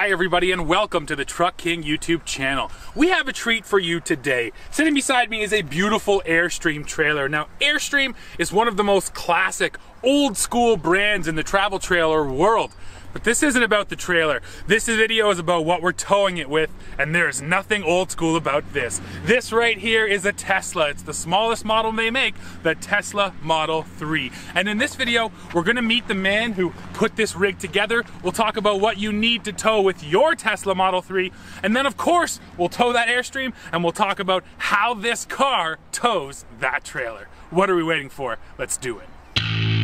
Hi everybody and welcome to the Truck King YouTube channel. We have a treat for you today. Sitting beside me is a beautiful Airstream trailer. Now Airstream is one of the most classic old school brands in the travel trailer world. But this isn't about the trailer. This video is about what we're towing it with, and there is nothing old school about this. This right here is a Tesla. It's the smallest model they make, the Tesla Model 3. And in this video, we're gonna meet the man who put this rig together. We'll talk about what you need to tow with your Tesla Model 3. And then of course, we'll tow that Airstream and we'll talk about how this car tows that trailer. What are we waiting for? Let's do it.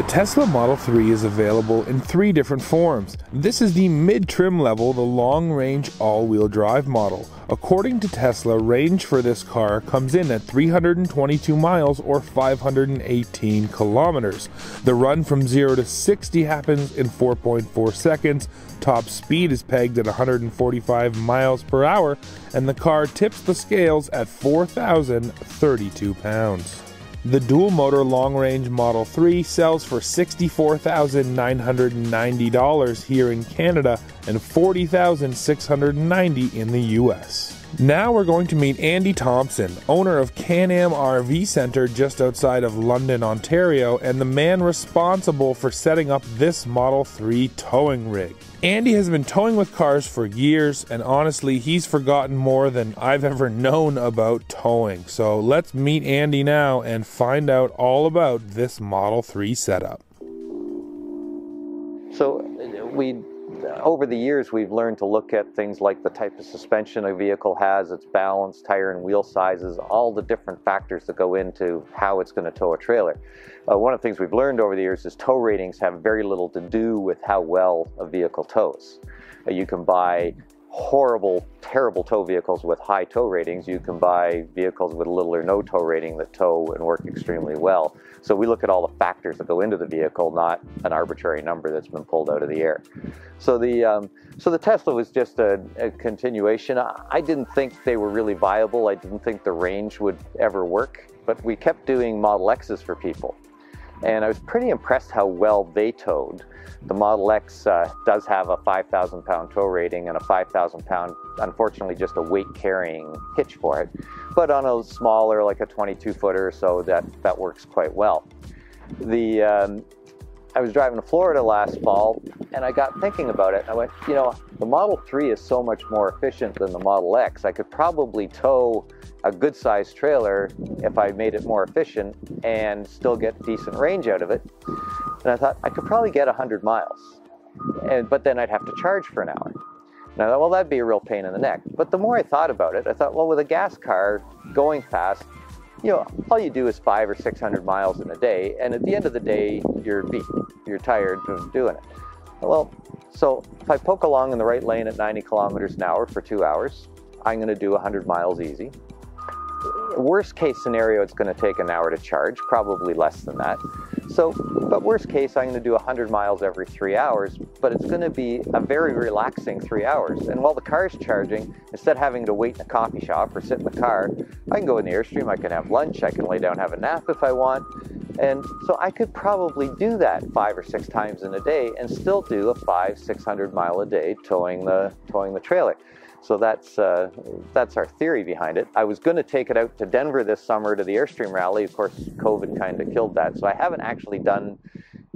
The Tesla Model 3 is available in three different forms. This is the mid-trim level, the long-range all-wheel drive model. According to Tesla, range for this car comes in at 322 miles or 518 kilometers. The run from 0 to 60 happens in 4.4 seconds. Top speed is pegged at 145 miles per hour, and the car tips the scales at 4,032 pounds. The dual motor long range Model 3 sells for $64,990 here in Canada and 40,690 in the US. Now we're going to meet Andy Thompson, owner of Can Am RV Centre just outside of London, Ontario, and the man responsible for setting up this Model 3 towing rig. Andy has been towing with cars for years, and honestly, he's forgotten more than I've ever known about towing. So let's meet Andy now and find out all about this Model 3 setup. So we over the years, we've learned to look at things like the type of suspension a vehicle has, its balance, tire and wheel sizes, all the different factors that go into how it's going to tow a trailer. Uh, one of the things we've learned over the years is tow ratings have very little to do with how well a vehicle tows. Uh, you can buy horrible, terrible tow vehicles with high tow ratings. You can buy vehicles with little or no tow rating that tow and work extremely well. So we look at all the factors that go into the vehicle, not an arbitrary number that's been pulled out of the air. So the um, so the Tesla was just a, a continuation. I, I didn't think they were really viable. I didn't think the range would ever work. But we kept doing Model X's for people, and I was pretty impressed how well they towed. The Model X uh, does have a 5,000 pound tow rating and a 5,000 pound, unfortunately, just a weight carrying hitch for it. But on a smaller, like a 22 footer so, that, that works quite well. The, um, I was driving to Florida last fall and I got thinking about it. I went, you know, the Model 3 is so much more efficient than the Model X. I could probably tow a good sized trailer if I made it more efficient and still get decent range out of it. And I thought I could probably get 100 miles, and, but then I'd have to charge for an hour. And I thought, well, that'd be a real pain in the neck. But the more I thought about it, I thought, well, with a gas car going fast, you know, all you do is five or 600 miles in a day. And at the end of the day, you're beat. You're tired of doing it. Well, so if I poke along in the right lane at 90 kilometers an hour for two hours, I'm going to do 100 miles easy. Worst case scenario, it's going to take an hour to charge, probably less than that. So, but worst case, I'm going to do 100 miles every three hours, but it's going to be a very relaxing three hours. And while the car's charging, instead of having to wait in a coffee shop or sit in the car, I can go in the Airstream, I can have lunch, I can lay down, have a nap if I want. And so I could probably do that five or six times in a day and still do a five, 600 mile a day towing the, towing the trailer. So that's, uh, that's our theory behind it. I was going to take it out to Denver this summer to the Airstream rally. Of course, COVID kind of killed that. So I haven't actually done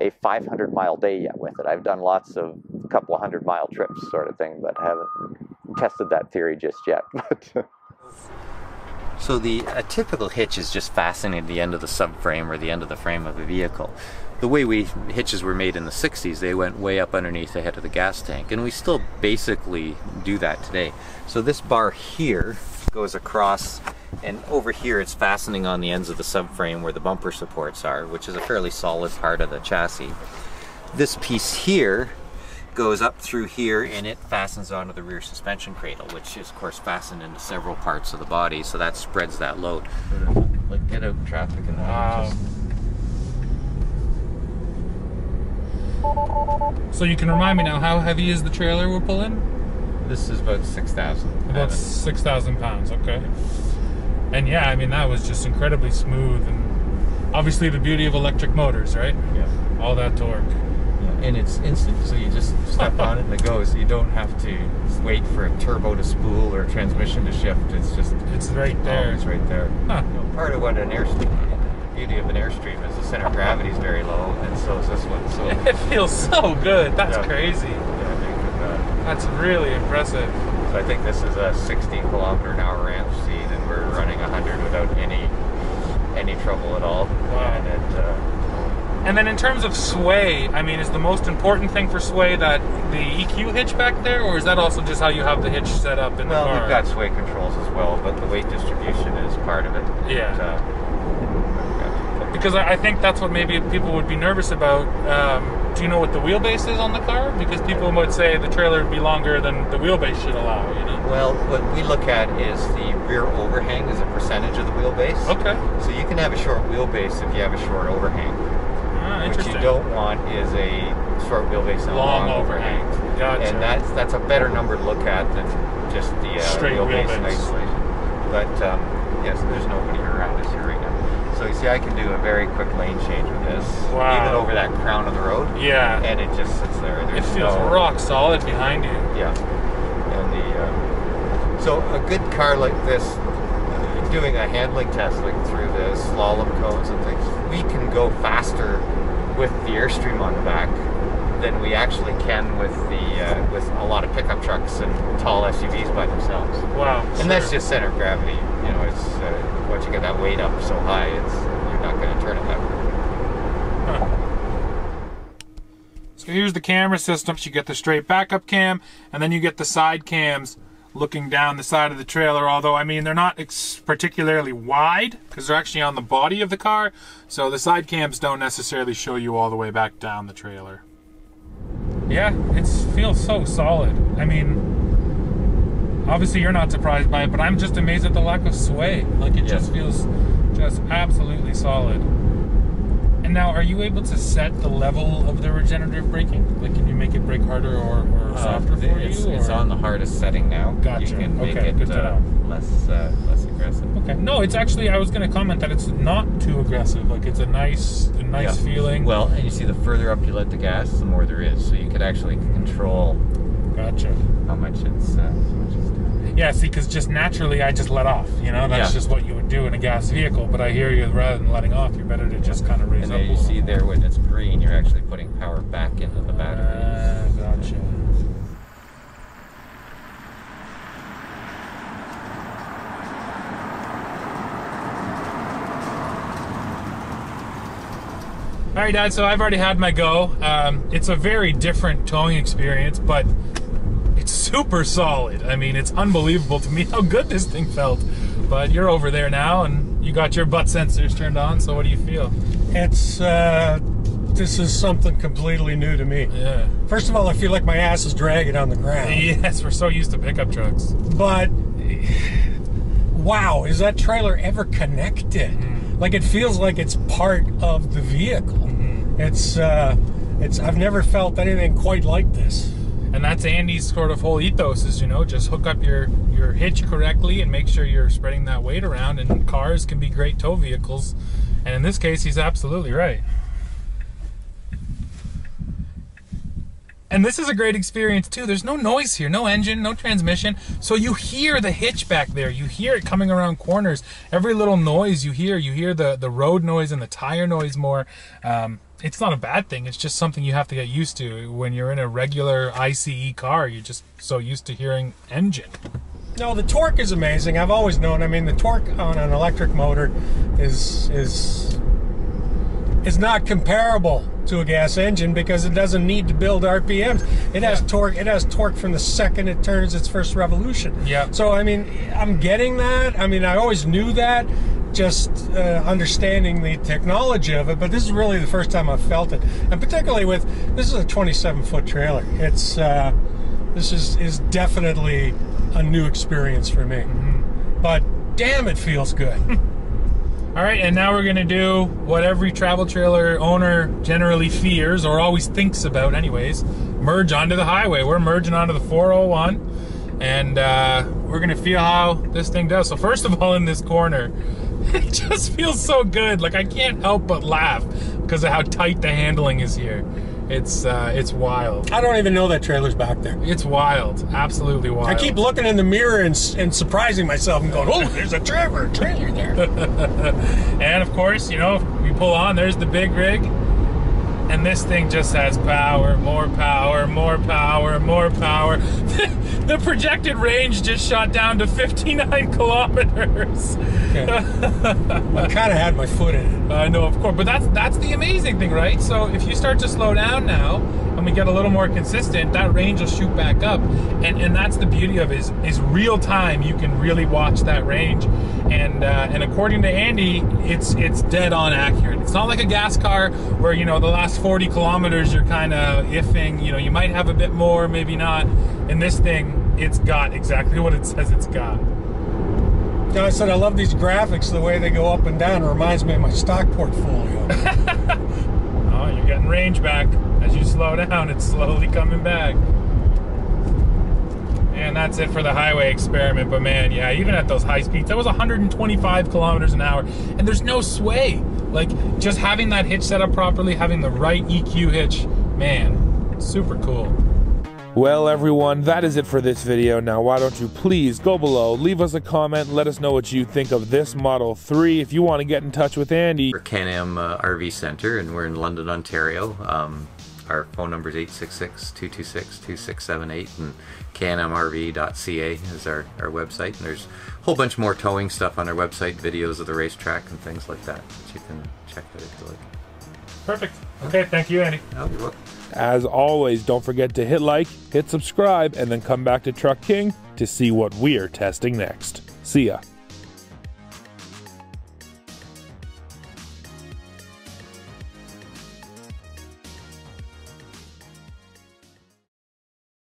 a 500 mile day yet with it. I've done lots of couple of hundred mile trips sort of thing, but haven't tested that theory just yet. so the a typical hitch is just fastening the end of the subframe or the end of the frame of a vehicle the way we hitches were made in the 60s, they went way up underneath the head of the gas tank, and we still basically do that today. So this bar here goes across, and over here it's fastening on the ends of the subframe where the bumper supports are, which is a fairly solid part of the chassis. This piece here goes up through here and it fastens onto the rear suspension cradle, which is of course fastened into several parts of the body, so that spreads that load. Like get out traffic and um, So you can remind me now, how heavy is the trailer we're pulling? This is about six thousand. About six thousand pounds. Okay. And yeah, I mean that was just incredibly smooth, and obviously the beauty of electric motors, right? Yeah. All that torque. Yeah, and it's instant, so you just step on it and it goes. You don't have to wait for a turbo to spool or a transmission to shift. It's just It's right there. Oh, it's right there. Huh. You know, part of what an airstream, beauty of an airstream is the center of gravity is very low, and so is this one. So It feels so good. That's Yeah. crazy. yeah, you can, uh, That's really impressive. so I think this is a 16 kilometer an hour ramp speed, and we're running 100 without any any trouble at all. Wow. And it, uh, And then in terms of sway, I mean, is the most important thing for sway that the EQ hitch back there, or is that also just how you have the hitch set up in well, the car? Well, we've got sway controls as well, but the weight distribution is part of it. Yeah. And, uh, because I I think that's what maybe people would be nervous about. Um, do you know what the wheelbase is on the car? Because people might say the trailer would be longer than the wheelbase should allow. You know. Well, what we look at is the rear overhang as a percentage of the wheelbase. Okay. So you can have a short wheelbase if you have a short overhang. Ah, What you don't want is a short wheelbase and Long long, overhang. Gotcha. And that's that's a better number to look at than just the uh, Straight wheelbase, in wheelbase. isolation. But um, yes, there's nobody around us here right now. So you see, I can do a very quick lane change with this, Wow. even over that crown of the road, Yeah. and it just sits there. it feels no, rock solid behind you. yeah. And the um, so a good car like this, doing a handling test like through the slalom cones and things, we can go faster with the airstream on the back than we actually can with the uh, with a lot of pickup trucks and tall SUVs by themselves. Wow. And that's just center of gravity. You know, it's uh, you get that weight up so high, it's you're not going to turn it that way. So here's the camera system. You get the straight backup cam, and then you get the side cams looking down the side of the trailer. Although, I mean, they're not ex- particularly wide because they're actually on the body of the car. So the side cams don't necessarily show you all the way back down the trailer. Yeah, it feels so solid. I mean, obviously you're not surprised by it, but I'm just amazed at the lack of sway. Like it Yeah. just feels just absolutely solid. And now, are you able to set the level of the regenerative braking? Like, can you make it brake harder or, or softer for Uh, it's, you? it's on the hardest setting now. Gotcha. You can make Okay, it good to uh, know. less uh, less aggressive. Okay. No, it's actually. I was going to comment that it's not too aggressive. Like, it's a nice, a nice Yeah. feeling. Well, and you see, the further up you let the gas, the more there is. So you could actually control gotcha. how much it's uh, how much it's. Yeah. See, because just naturally, I just let off. You know, that's Yeah. just what you would do in a gas vehicle. But I hear you. Rather than letting off, you're better to just kind of raise And up. then a you see there when it's green, you're actually putting power back into the battery. Ah, gotcha. All right, Dad. So I've already had my go. Um, it's a very different towing experience, but super solid. I mean, it's unbelievable to me how good this thing felt. But you're over there now, and you got your butt sensors turned on. So what do you feel? It's uh, this is something completely new to me. Yeah. First of all, I feel like my ass is dragging on the ground. Yes, we're so used to pickup trucks. But wow, is that trailer ever connected? Mm-hmm. Like it feels like it's part of the vehicle. Mm-hmm. It's uh, it's I've never felt anything quite like this. And that's Andy's sort of whole ethos is you know just hook up your your hitch correctly and make sure you're spreading that weight around. And cars can be great tow vehicles. And in this case he's absolutely right. And this is a great experience too. There's no noise here no engine no transmission. So you hear the hitch back there. You hear it coming around corners. Every little noise you hear you hear the the road noise and the tire noise more. Um, it's not a bad thing. It's just something you have to get used to. When you're in a regular ICE car, you're just so used to hearing engine. No, the torque is amazing. I've always known. I mean, the torque on an electric motor is is is not comparable to a gas engine because it doesn't need to build RPMs. It has Yeah. torque. It has torque from the second it turns its first revolution. Yeah. So I mean, I'm getting that. I mean, I always knew that. Just uh, understanding the technology of it, but this is really the first time I've felt it, and particularly with this is a 27 foot trailer. It's uh, this is is definitely a new experience for me. But damn, it feels good. All right, and now we're gonna do what every travel trailer owner generally fears or always thinks about, anyways. Merge onto the highway. We're merging onto the 401, and uh, we're gonna feel how this thing does. So first of all, in this corner, it just feels so good. Like I can't help but laugh because of how tight the handling is here. It's uh, it's wild. I don't even know that trailer's back there. It's wild. Absolutely wild. I keep looking in the mirror and, and surprising myself and going, oh, there's a trailer, trailer there. And of course, you know, if we pull on, there's the big rig. And this thing just has power, more power, more power, more power. the projected range just shot down to 59 kilometers. I kind of had my foot in it. I know, of course, but that's that's the amazing thing, right? So if you start to slow down now, we get a little more consistent, that range will shoot back up, and and that's the beauty of it is is real time. You can really watch that range, and uh, and according to Andy, it's it's dead on accurate. It's not like a gas car where you know the last 40 kilometers you're kind of iffing. You know, you might have a bit more, maybe not. In this thing, it's got exactly what it says it's got. Know, I said I love these graphics, the way they go up and down. It reminds me of my stock portfolio. Oh, you're getting range back. As you slow down, it's slowly coming back. And that's it for the highway experiment. But man, yeah, even at those high speeds, that was 125 kilometers an hour, and there's no sway. Like just having that hitch set up properly, having the right EQ hitch, man, super cool. Well, everyone, that is it for this video. Now, why don't you please go below, leave us a comment, let us know what you think of this Model 3. If you want to get in touch with Andy, We're Can-Am uh, RV Centre and we're in London, Ontario. Um, our phone number is 866-226-2678 and canamrv.ca is our, our website. And there's a whole bunch more towing stuff on our website, videos of the racetrack and things like that that you can check out if you like. Perfect. Okay, thank you, Andy. Oh, you're welcome. as always, don't forget to hit like, hit subscribe, and then come back to Truck King to see what we're testing next. See ya.